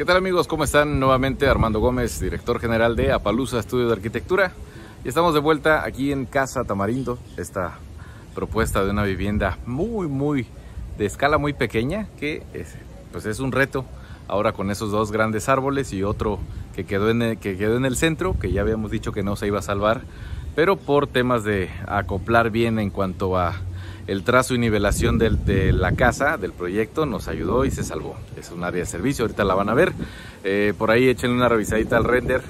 ¿Qué tal amigos? ¿Cómo están? Nuevamente Armando Gómez, director general de Apalusa Estudio de Arquitectura. Y estamos de vuelta aquí en Casa Tamarindo, esta propuesta de una vivienda muy, muy de escala muy pequeña, que es, pues es un reto ahora con esos dos grandes árboles y otro que quedó, en que quedó en el centro, que ya habíamos dicho que no se iba a salvar, pero por temas de acoplar bien en cuanto a el trazo y nivelación de la casa, del proyecto, nos ayudó y se salvó. Es un área de servicio, ahorita la van a ver. Eh, por ahí échenle una revisadita al render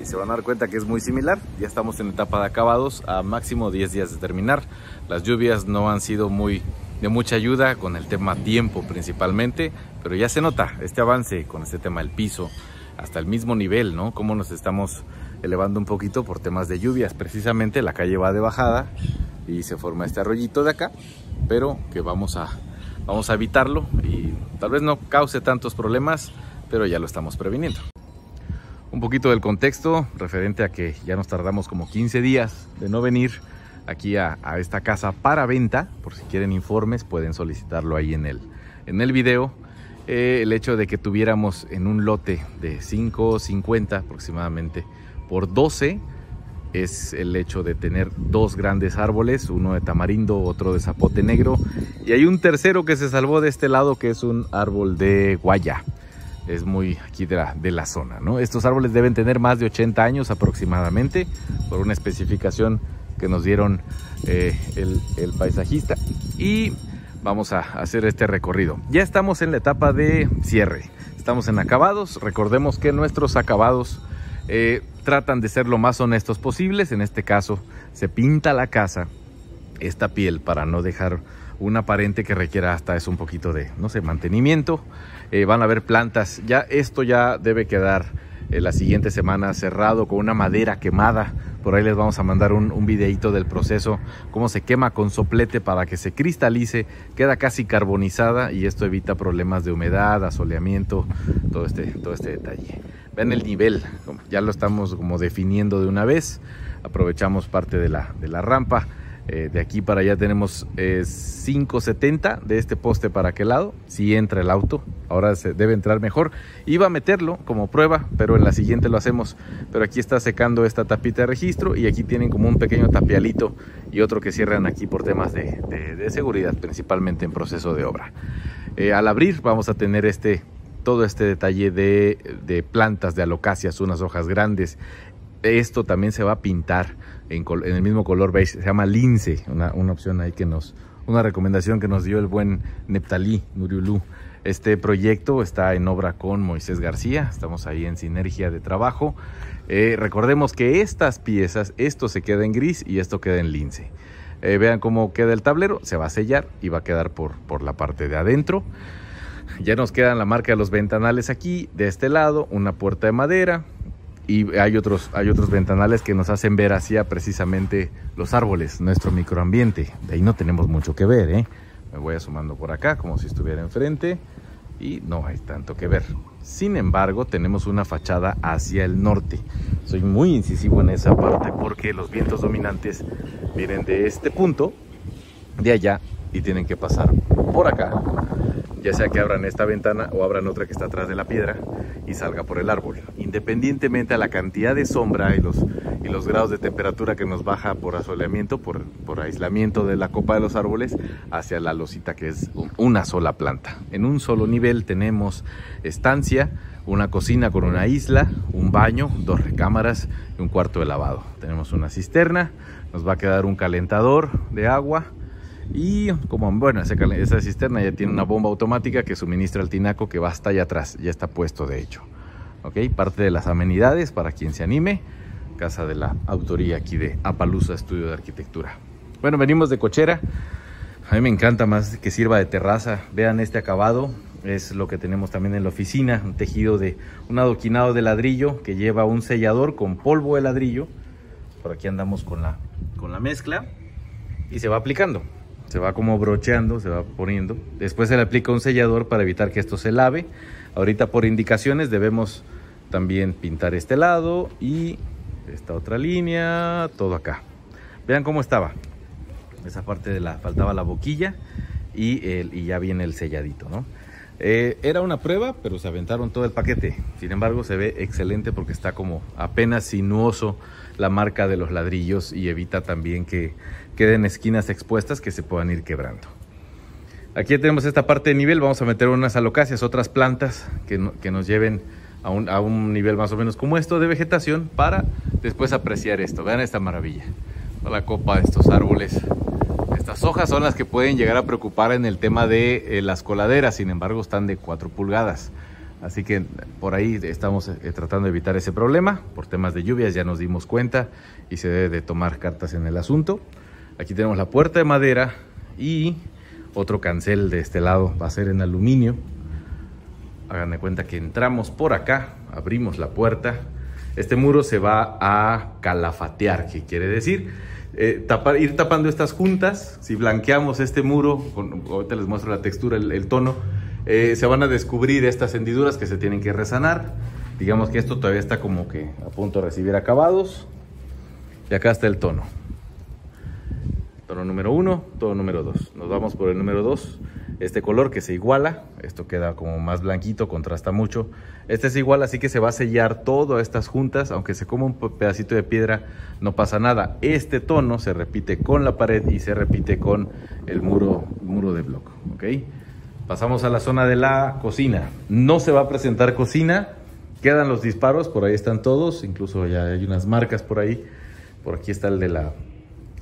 y se van a dar cuenta que es muy similar. Ya estamos en etapa de acabados a máximo 10 días de terminar. Las lluvias no han sido muy de mucha ayuda con el tema tiempo principalmente, pero ya se nota este avance con este tema del piso hasta el mismo nivel, ¿no? Cómo nos estamos elevando un poquito por temas de lluvias. Precisamente la calle va de bajada y se forma este arroyito de acá, pero que vamos a, vamos a evitarlo y tal vez no cause tantos problemas, pero ya lo estamos previniendo. Un poquito del contexto referente a que ya nos tardamos como 15 días de no venir aquí a, esta casa para venta. Por si quieren informes, pueden solicitarlo ahí en el, en el video. Eh, el hecho de que tuviéramos en un lote de 5.50 aproximadamente por 12 es el hecho de tener dos grandes árboles, uno de tamarindo, otro de zapote negro y hay un tercero que se salvó de este lado que es un árbol de guaya. Es muy aquí de la, de la zona, ¿no? Estos árboles deben tener más de 80 años aproximadamente por una especificación que nos dieron eh, el, el paisajista. Y vamos a hacer este recorrido. Ya estamos en la etapa de cierre. Estamos en acabados. Recordemos que nuestros acabados eh, tratan de ser lo más honestos posibles. En este caso, se pinta la casa, esta piel, para no dejar un aparente que requiera hasta eso un poquito de, no sé, mantenimiento. Eh, van a haber plantas. Ya esto ya debe quedar la siguiente semana cerrado con una madera quemada. Por ahí les vamos a mandar un, un videito del proceso, cómo se quema con soplete para que se cristalice, queda casi carbonizada y esto evita problemas de humedad, asoleamiento, todo este, todo este detalle. Vean el nivel, ya lo estamos como definiendo de una vez, aprovechamos parte de la, de la rampa eh, de aquí para allá tenemos 570 eh, de este poste para aquel lado. Si entra el auto, ahora se debe entrar mejor. Iba a meterlo como prueba, pero en la siguiente lo hacemos. Pero aquí está secando esta tapita de registro y aquí tienen como un pequeño tapialito y otro que cierran aquí por temas de, seguridad, principalmente en proceso de obra. Eh, al abrir vamos a tener este todo este detalle de, de plantas de alocacias, unas hojas grandes. Esto también se va a pintar en, el mismo color beige, se llama lince, una, opción ahí que nos, una recomendación que nos dio el buen Neptalí Nuriulú. Este proyecto está en obra con Moisés García, estamos ahí en sinergia de trabajo. Eh, recordemos que estas piezas, esto se queda en gris y esto queda en lince. Eh, vean cómo queda el tablero, se va a sellar y va a quedar por, por la parte de adentro. Ya nos quedan la marca de los ventanales aquí, de este lado, una puerta de madera, y hay otros, hay otros ventanales que nos hacen ver hacia precisamente los árboles, nuestro microambiente. De ahí no tenemos mucho que ver, ¿eh? Me voy asomando por acá como si estuviera enfrente y no hay tanto que ver. Sin embargo, tenemos una fachada hacia el norte. Soy muy incisivo en esa parte porque los vientos dominantes vienen de este punto, de allá, y tienen que pasar por acá ya sea que abran esta ventana o abran otra que está atrás de la piedra y salga por el árbol. Independientemente a la cantidad de sombra y los, y los grados de temperatura que nos baja por asoleamiento, por, por aislamiento de la copa de los árboles, hacia la losita que es una sola planta. En un solo nivel tenemos estancia, una cocina con una isla, un baño, dos recámaras y un cuarto de lavado. Tenemos una cisterna, nos va a quedar un calentador de agua, y como, bueno, esa cisterna ya tiene una bomba automática que suministra el tinaco que va hasta allá atrás, ya está puesto de hecho. Ok, parte de las amenidades para quien se anime, casa de la autoría aquí de Apalusa Estudio de Arquitectura. Bueno, venimos de cochera. A mí me encanta más que sirva de terraza. Vean este acabado, es lo que tenemos también en la oficina, un tejido de un adoquinado de ladrillo que lleva un sellador con polvo de ladrillo. Por aquí andamos con la, con la mezcla y se va aplicando se va como brocheando, se va poniendo. Después se le aplica un sellador para evitar que esto se lave. Ahorita por indicaciones debemos también pintar este lado y esta otra línea, todo acá. Vean cómo estaba. Esa parte de la faltaba la boquilla y, el, y ya viene el selladito, ¿no? Eh, era una prueba, pero se aventaron todo el paquete. Sin embargo, se ve excelente porque está como apenas sinuoso la marca de los ladrillos y evita también que queden esquinas expuestas que se puedan ir quebrando. Aquí tenemos esta parte de nivel, vamos a meter unas alocacias, otras plantas que, que nos lleven a un, a un, nivel más o menos como esto de vegetación para después apreciar esto. Vean esta maravilla, la copa de estos árboles estas hojas son las que pueden llegar a preocupar en el tema de eh, las coladeras, sin embargo están de 4 pulgadas. Así que por ahí estamos eh, tratando de evitar ese problema. Por temas de lluvias ya nos dimos cuenta y se debe de tomar cartas en el asunto. Aquí tenemos la puerta de madera y otro cancel de este lado va a ser en aluminio. Hagan de cuenta que entramos por acá, abrimos la puerta. Este muro se va a calafatear, ¿qué quiere decir? Eh, ir tapando estas juntas, si blanqueamos este muro, ahorita les muestro la textura, el, tono, eh, se van a descubrir estas hendiduras que se tienen que resanar. Digamos que esto todavía está como que a punto de recibir acabados. Y acá está el tono. Tono número uno, tono número dos. Nos vamos por el número dos este color que se iguala, esto queda como más blanquito, contrasta mucho. Este es igual, así que se va a sellar todas estas juntas, aunque se coma un pedacito de piedra, no pasa nada. Este tono se repite con la pared y se repite con el muro, muro de bloque, ¿ok? Pasamos a la zona de la cocina. No se va a presentar cocina, quedan los disparos, por ahí están todos, incluso ya hay unas marcas por ahí. Por aquí está el de la,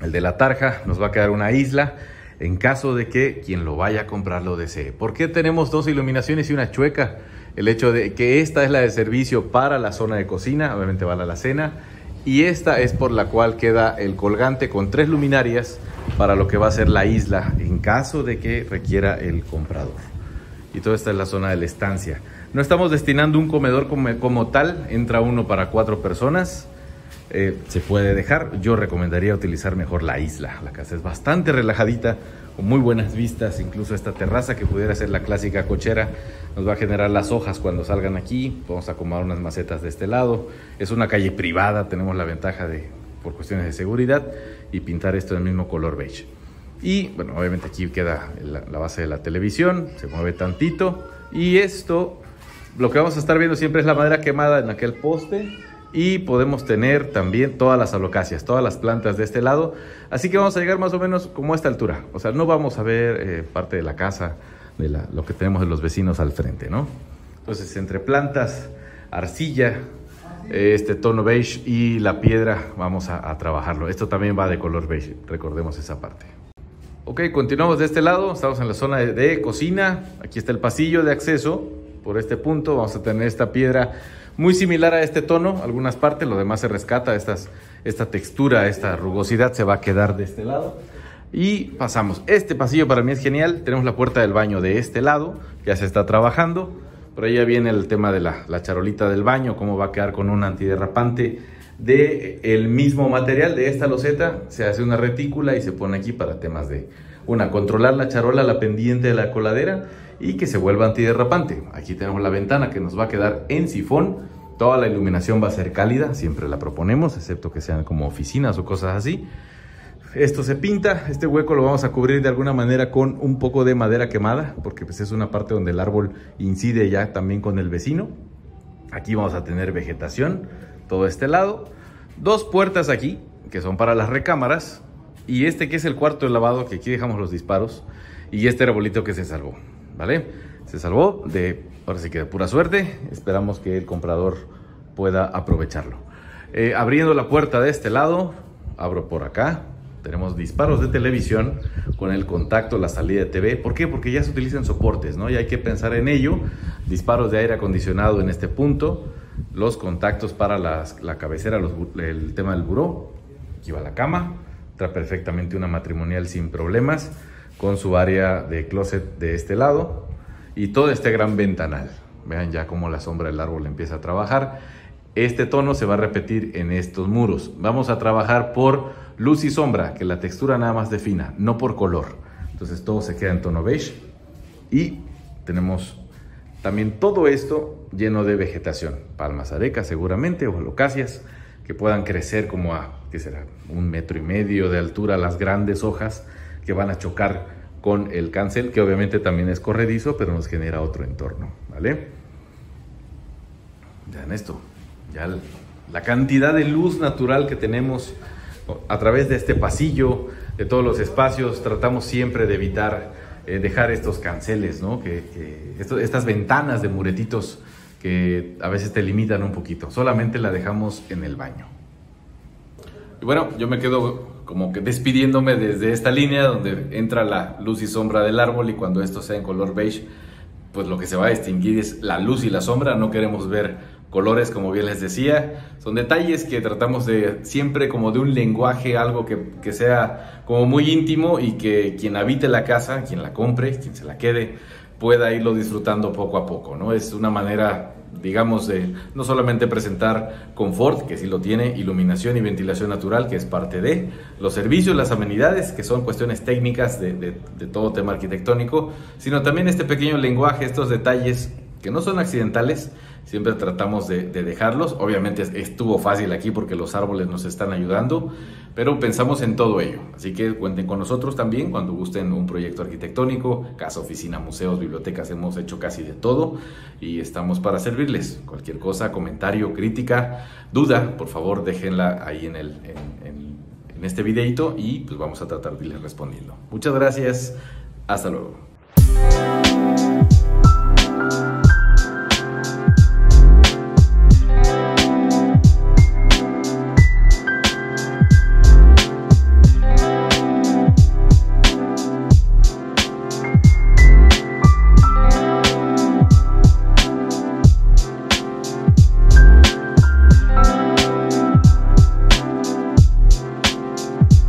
el de la tarja, nos va a quedar una isla en caso de que quien lo vaya a comprar lo desee. ¿Por qué tenemos dos iluminaciones y una chueca? El hecho de que esta es la de servicio para la zona de cocina, obviamente va a la alacena, y esta es por la cual queda el colgante con tres luminarias para lo que va a ser la isla en caso de que requiera el comprador. Y toda esta es la zona de la estancia. No estamos destinando un comedor como, tal, entra uno para cuatro personas eh, se puede dejar. Yo recomendaría utilizar mejor la isla. La casa es bastante relajadita, con muy buenas vistas. Incluso esta terraza que pudiera ser la clásica cochera nos va a generar las hojas cuando salgan aquí. Vamos a acomodar unas macetas de este lado. Es una calle privada, tenemos la ventaja de, por cuestiones de seguridad, y pintar esto del mismo color beige. Y bueno, obviamente aquí queda la, la base de la televisión, se mueve tantito. Y esto, lo que vamos a estar viendo siempre es la madera quemada en aquel poste y podemos tener también todas las alocacias, todas las plantas de este lado. Así que vamos a llegar más o menos como a esta altura. O sea, no vamos a ver eh, parte de la casa, de lo que tenemos de los vecinos al frente, ¿no? Entonces, entre plantas, arcilla, este tono beige y la piedra, vamos a, a trabajarlo. Esto también va de color beige, recordemos esa parte. Ok, continuamos de este lado, estamos en la zona de, de cocina. Aquí está el pasillo de acceso. Por este punto vamos a tener esta piedra muy similar a este tono, algunas partes, lo demás se rescata, estas, esta textura, esta rugosidad se va a quedar de este lado. Y pasamos, este pasillo para mí es genial, tenemos la puerta del baño de este lado, ya se está trabajando, por ahí ya viene el tema de la, charolita del baño, cómo va a quedar con un antiderrapante de el mismo material de esta loseta, se hace una retícula y se pone aquí para temas de, una, controlar la charola, la pendiente de la coladera y que se vuelva antiderrapante. Aquí tenemos la ventana que nos va a quedar en sifón. Toda la iluminación va a ser cálida, siempre la proponemos, excepto que sean como oficinas o cosas así. Esto se pinta, este hueco lo vamos a cubrir de alguna manera con un poco de madera quemada, porque pues es una parte donde el árbol incide ya también con el vecino. Aquí vamos a tener vegetación, todo este lado. Dos puertas aquí, que son para las recámaras, y este que es el cuarto de lavado, que aquí dejamos los disparos, y este arbolito que se salvó. ¿vale? Se salvó de, ahora sí que de pura suerte, esperamos que el comprador pueda aprovecharlo. Eh, abriendo la puerta de este lado, abro por acá, tenemos disparos de televisión con el contacto, la salida de TV. ¿Por qué? Porque ya se utilizan soportes, ¿no? Y hay que pensar en ello. Disparos de aire acondicionado en este punto, los contactos para la cabecera, el tema del buró. Aquí va la cama, trae perfectamente una matrimonial sin problemas con su área de closet de este lado y todo este gran ventanal. Vean ya cómo la sombra del árbol empieza a trabajar. Este tono se va a repetir en estos muros. Vamos a trabajar por luz y sombra, que la textura nada más defina, no por color. Entonces todo se queda en tono beige y tenemos también todo esto lleno de vegetación. Palmas arecas seguramente o locasias que puedan crecer como a, ¿qué será? Un metro y medio de altura las grandes hojas que van a chocar con el cancel, que obviamente también es corredizo, pero nos genera otro entorno, ¿vale? Vean esto, ya la cantidad de luz natural que tenemos a través de este pasillo, de todos los espacios, tratamos siempre de evitar eh, dejar estos canceles, ¿no? Que, estas ventanas de muretitos que a veces te limitan un poquito. Solamente la dejamos en el baño. Y bueno, yo me quedo como que despidiéndome desde esta línea donde entra la luz y sombra del árbol y cuando esto sea en color beige, pues lo que se va a distinguir es la luz y la sombra. No queremos ver colores, como bien les decía. Son detalles que tratamos de siempre como de un lenguaje, algo que, que, sea como muy íntimo y que quien habite la casa, quien la compre, quien se la quede, pueda irlo disfrutando poco a poco, ¿no? Es una manera, digamos, de no solamente presentar confort, que sí lo tiene, iluminación y ventilación natural, que es parte de, los servicios, las amenidades, que son cuestiones técnicas de, de, de todo tema arquitectónico, sino también este pequeño lenguaje, estos detalles que no son accidentales, siempre tratamos de, dejarlos. Obviamente estuvo fácil aquí porque los árboles nos están ayudando, pero pensamos en todo ello. Así que cuenten con nosotros también cuando gusten un proyecto arquitectónico, casa, oficina, museos, bibliotecas, hemos hecho casi de todo y estamos para servirles. Cualquier cosa, comentario, crítica, duda, por favor déjenla ahí en, el, en, en este videito y pues vamos a tratar de irles respondiendo. Muchas gracias, hasta luego.